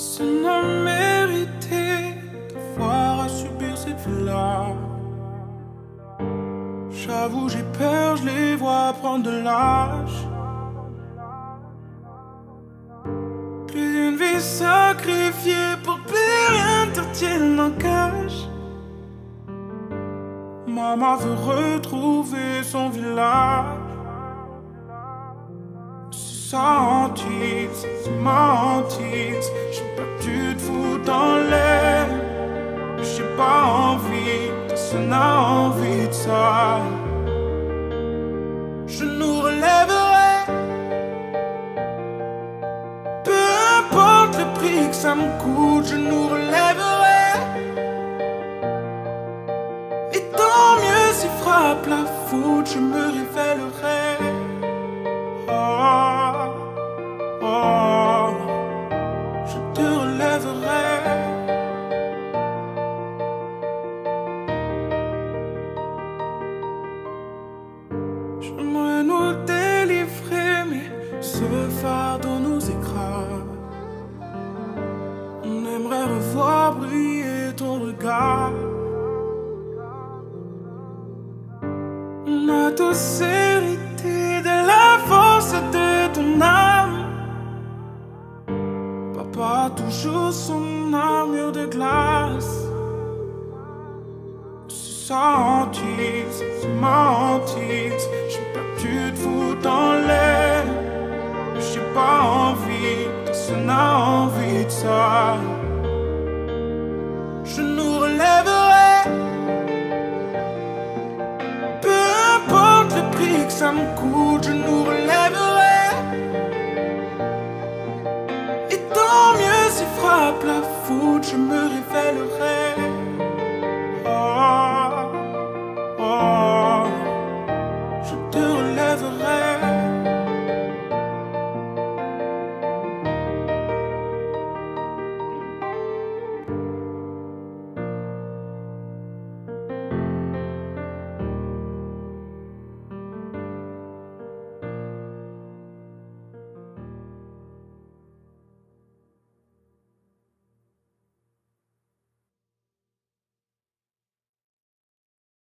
Ça n'a mérité d'avoir à subir cette vie-là. J'avoue, j'ai peur, je les vois prendre de l'âge. Plus une vie sacrifiée pour plus rien ne en cage. Maman veut retrouver son village. C'est sa hantise, c'est ma hantise. J'ai peur que tu te fous dans l'air. J'ai pas envie, personne n'a envie de ça. Je nous relèverai. Peu importe le prix que ça me coûte, je nous relèverai. Et tant mieux si frappe la foudre, je me révélerai. J'aimerais nous délivrer, mais ce fardeau nous écrase. On aimerait revoir briller ton regard. On a tous hérité de la force de ton âme. Papa toujours son armure de glace. C'est sa hantise, personne n'a envie de ça. Je nous relèverai. Peu importe le prix que ça me coûte, je nous relèverai. Et tant mieux si frappe la foudre, je me révélerai. Oh, oh, je te relèverai.